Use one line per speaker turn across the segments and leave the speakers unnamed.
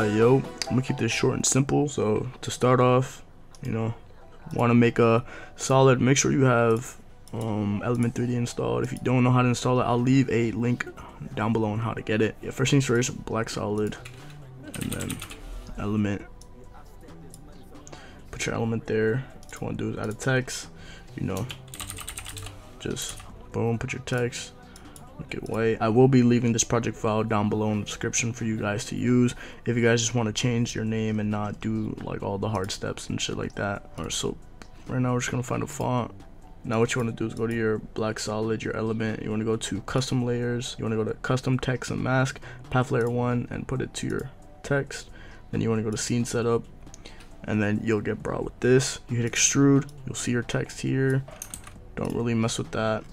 Hey yo, I'm gonna keep this short and simple. So to start off, you know, want to make a solid, make sure you have um, Element 3D installed. If you don't know how to install it, I'll leave a link down below on how to get it. Yeah, first things first, black solid, and then element. Put your element there. What you want to do is add a text. You know, just boom, put your text. It white. I will be leaving this project file down below in the description for you guys to use if you guys just want to change your name and not do like all the hard steps and shit like that. Alright, so right now we're just gonna find a font now what you want to do is go to your black solid, your element. You want to go to custom layers. You want to go to custom text and mask, path layer 1 and put it to your text. Then you want to go to scene setup and then you'll get brought with this. You hit extrude, you'll see your text here. Don't really mess with that.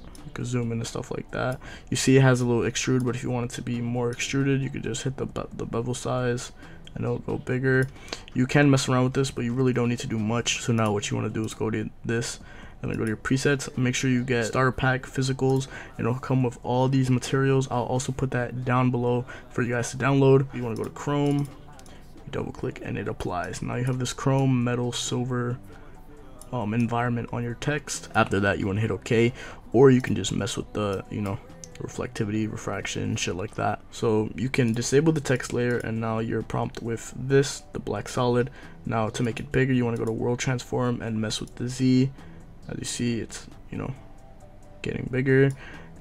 Zoom in and stuff like that. You see it has a little extrude, but if you want it to be more extruded, you could just hit the, be the bevel size and it'll go bigger. You can mess around with this, but you really don't need to do much. So now what you want to do is go to this and then go to your presets make sure you get starter pack physicals it'll come with all these materials i'll also put that down below for you guys to download you want to go to chrome double click and it applies now you have this chrome metal silver um, environment on your text. After that you want to hit ok or you can just mess with the you know reflectivity refraction shit like that. So you can disable the text layer and now you're prompt with this the black solid. Now to make it bigger you want to go to world transform and mess with the z. As you see it's you know getting bigger.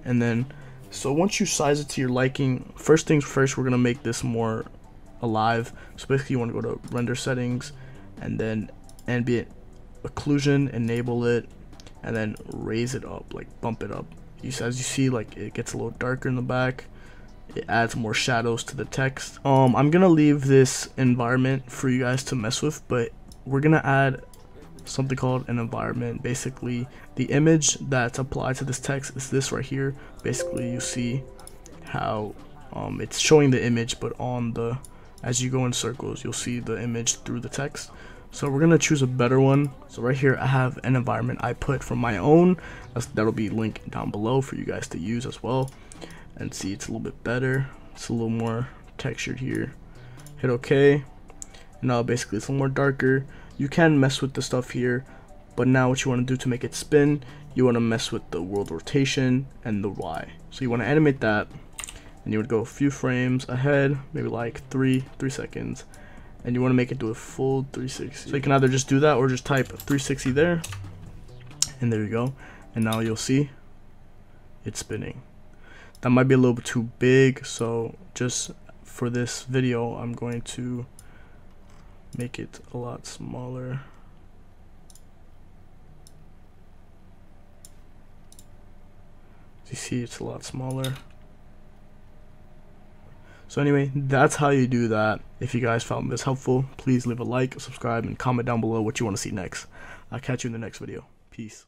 And then so once you size it to your liking first things first we're gonna make this more alive. So basically you want to go to render settings and then ambient occlusion enable it and then raise it up like bump it up you, as you see like it gets a little darker in the back it adds more shadows to the text um i'm gonna leave this environment for you guys to mess with but we're gonna add something called an environment. Basically, the image that's applied to this text is this right here. Basically, you see how um, it's showing the image, but on the as you go in circles, you'll see the image through the text. So we're gonna choose a better one. So right here, I have an environment I put from my own. That's, that'll be linked down below for you guys to use as well. And see, it's a little bit better. It's a little more textured here. Hit OK. Now basically, it's a little more darker you can mess with the stuff here but now what you want to do to make it spin you want to mess with the world rotation and the Y so you want to animate that and you would go a few frames ahead maybe like three three seconds and you want to make it do a full 360 so you can either just do that or just type 360 there. And there you go. And now you'll see it's spinning. That might be a little bit too big so just for this video I'm going to make it a lot smaller. You see, it's a lot smaller. So anyway, that's how you do that. If you guys found this helpful, please leave a like, subscribe, and comment down below what you want to see next. I'll catch you in the next video. Peace.